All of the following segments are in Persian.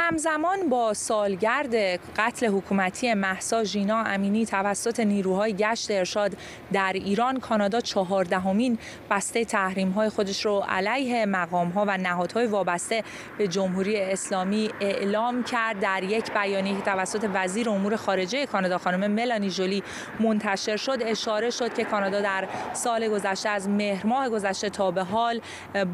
همزمان با سالگرد قتل حکومتی محسا ژینا امینی توسط نیروهای گشت ارشاد در ایران کانادا چهاردهمین بسته تحریم های خودش رو علیه مقام ها و نهادهای وابسته به جمهوری اسلامی اعلام کرد. در یک بیانیه که توسط وزیر امور خارجه کانادا خانم ملانی جولی منتشر شد. اشاره شد که کانادا در سال گذشته از مهر ماه گذشته تا به حال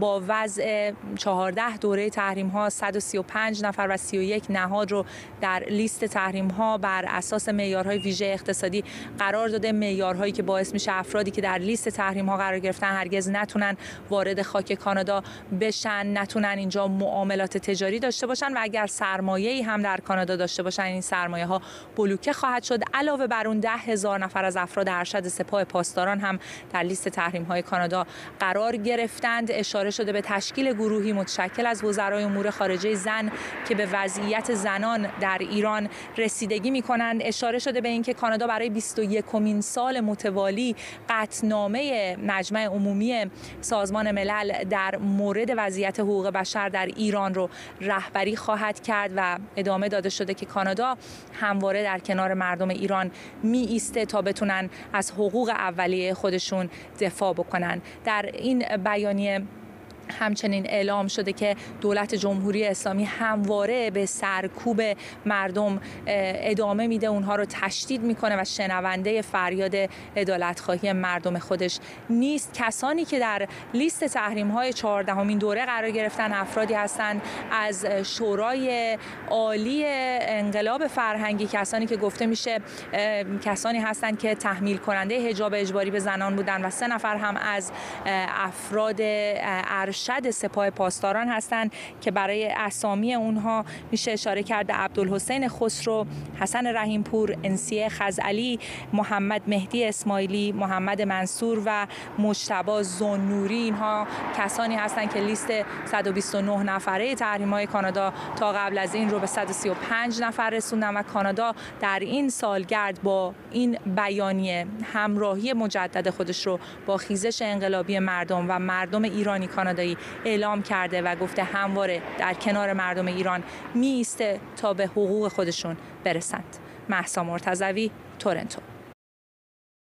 با وضع 14 دوره تحریم ها 135 نفر و 31 نهاد رو در لیست تحریم ها بر اساس معیارهای ویژه اقتصادی قرار داده. معیارهایی که باعث میشه افرادی که در لیست تحریم ها قرار گرفتن هرگز نتونن وارد خاک کانادا بشن نتونن اینجا معاملات تجاری داشته باشن و اگر سرمایه‌ای هم در کانادا داشته باشن این سرمایه ها بلوکه خواهد شد. علاوه بر اون ده هزار نفر از افراد ارشد سپاه پاسداران هم در لیست تحریم های کانادا قرار گرفتند. اشاره شده به تشکیل گروهی متشکل از وزرای امور خارجه زن که به وضعیت زنان در ایران رسیدگی می کنند اشاره شده به اینکه کانادا برای 21 کمین سال متوالی قطنامه مجمع عمومی سازمان ملل در مورد وضعیت حقوق بشر در ایران رو رهبری خواهد کرد و ادامه داده شده که کانادا همواره در کنار مردم ایران می ایسته تا بتونن از حقوق اولیه خودشون دفاع بکنن. در این بیانیه همچنین اعلام شده که دولت جمهوری اسلامی همواره به سرکوب مردم ادامه میده. اونها رو تشدید می‌کنه و شنونده فریاد عدالتخواهی مردم خودش نیست. کسانی که در لیست تحریم های چهاردهمین دوره قرار گرفتن افرادی هستند از شورای عالی انقلاب فرهنگی. کسانی که گفته میشه کسانی هستند که تحمیل کننده حجاب اجباری به زنان بودن و سه نفر هم از افراد ارشد سپاه پاسداران هستند که برای اسامی اونها میشه اشاره کرد عبدالحسین خسرو، حسن رحیمپور، انسیه خزعلی، محمد مهدی اسماعیلی، محمد منصور و مجتبا زنوری. اینها کسانی هستند که لیست 129 نفره تحریم های کانادا تا قبل از این رو به 135 نفر رسوندن و کانادا در این سالگرد با این بیانیه همراهی مجدد خودش رو با خیزش انقلابی مردم و مردم ایرانی کانادا اعلام کرده و گفته همواره در کنار مردم ایران میسته تا به حقوق خودشون برسند. محسا مرتضوی تورنتو.